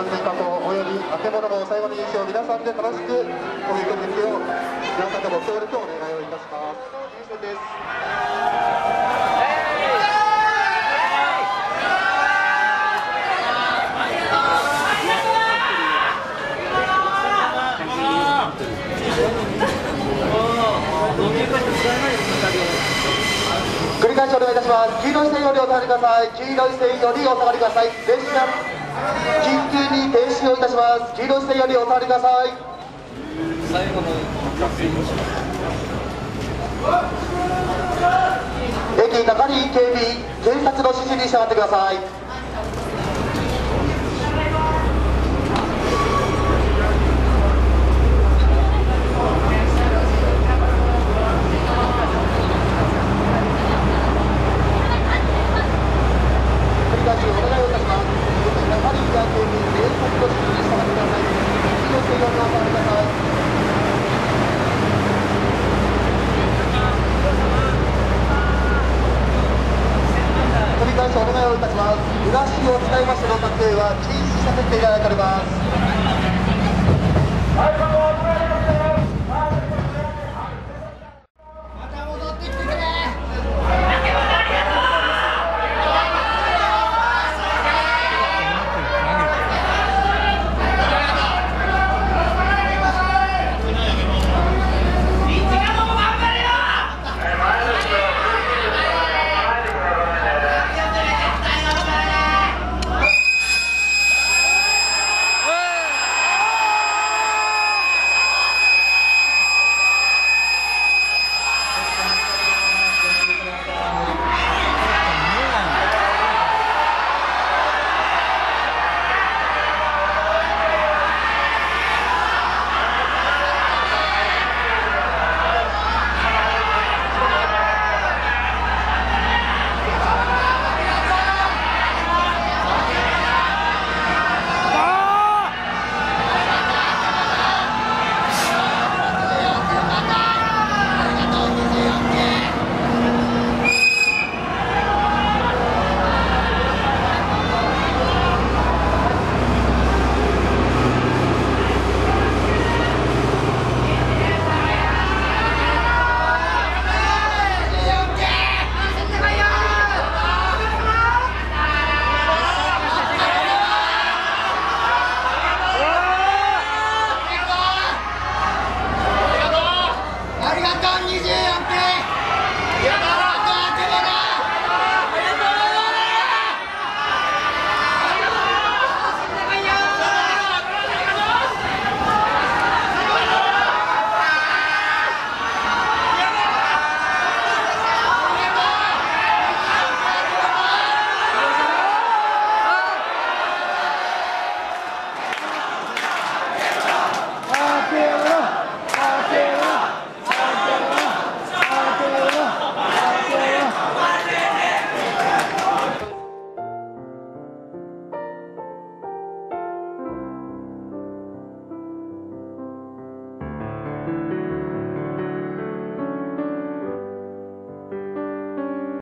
安全確保および建物も最後の優勝皆さんで楽しくお見送りを皆さんでも協力をお願いをいたします。です繰り返しお願いいたします黄色い線よりお下がりください。黄色い線よりお下がりください。列車。緊急に停止をいたします。よりおりください。最後の駅係員警備員警察の指示に従ってください山市の撮影は禁止させていただかれます。